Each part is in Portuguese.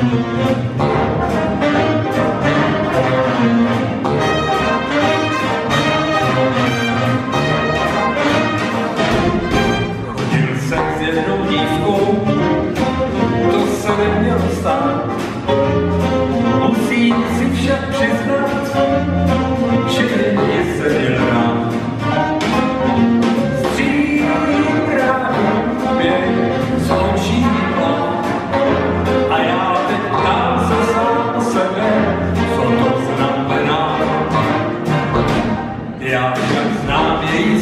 Oh, é a aplicação e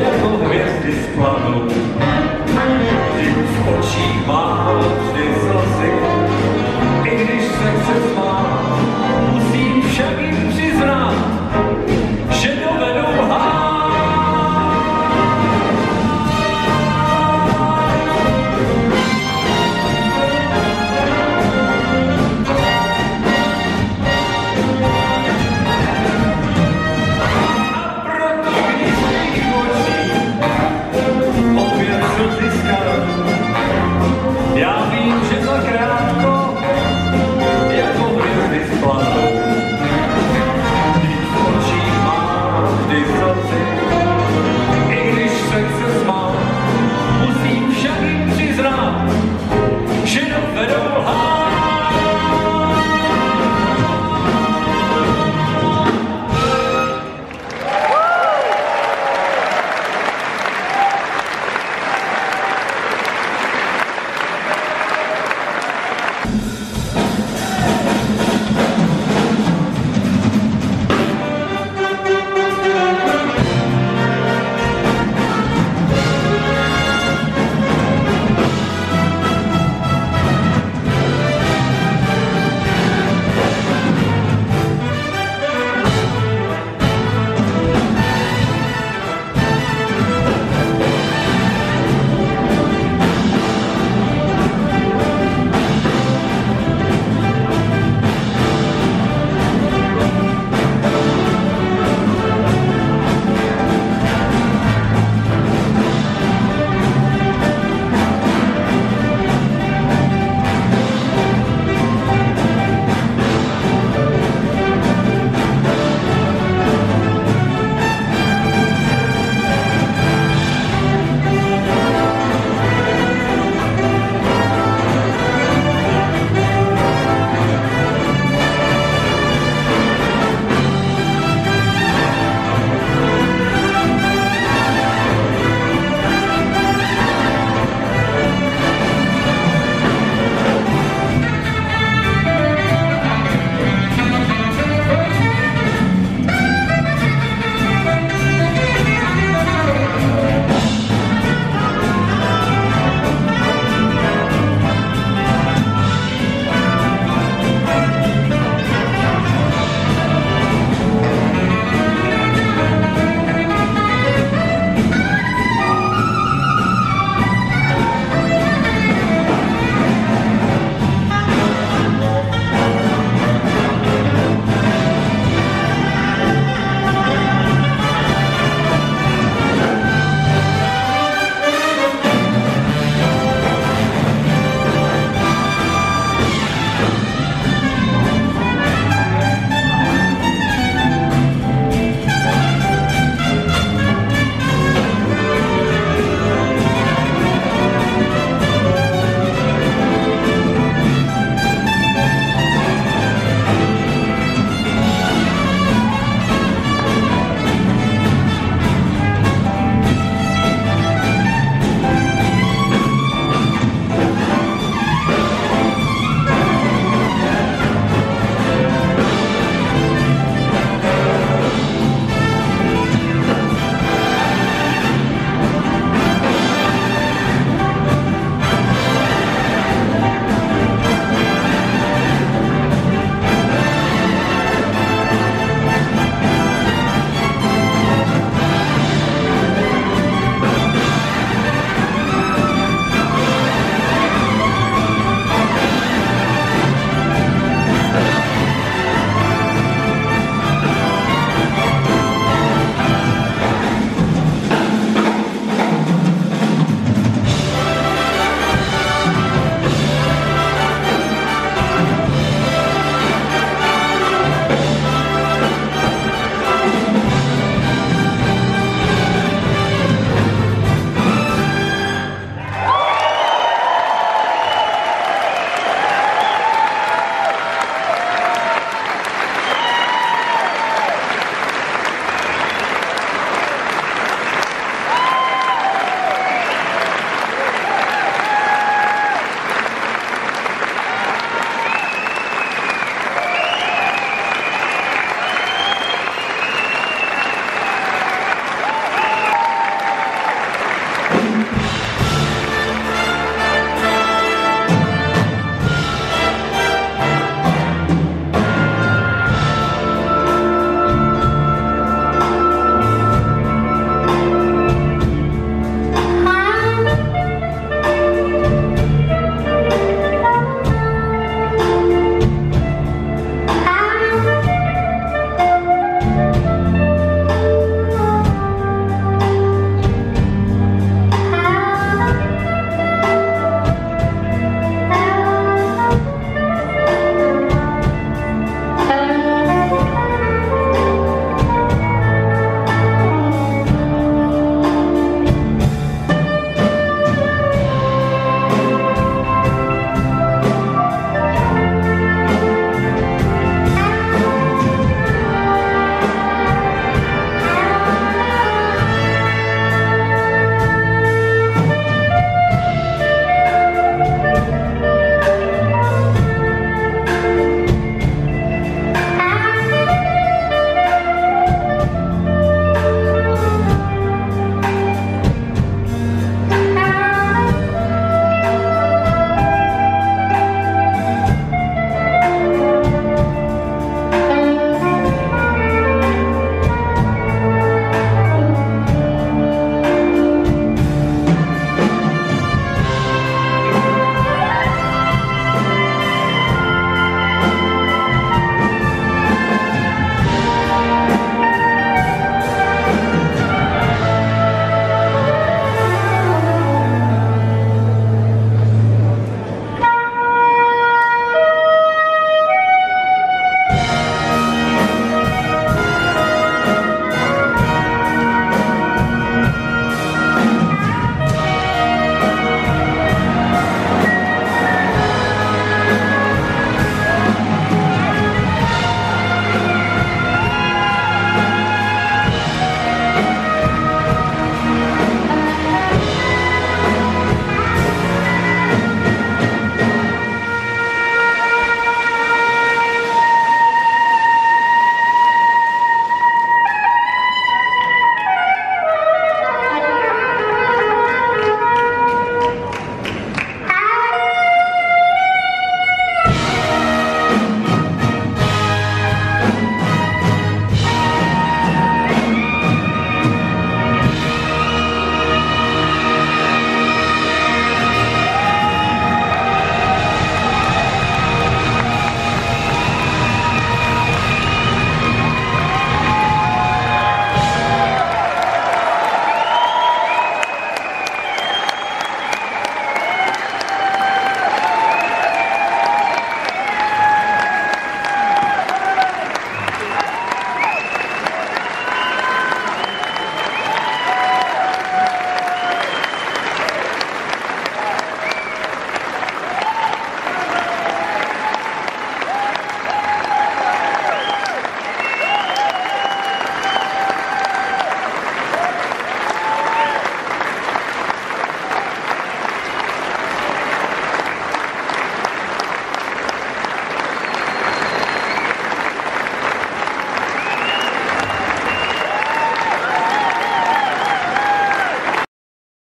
hvězdy skladou. Ty skočí málo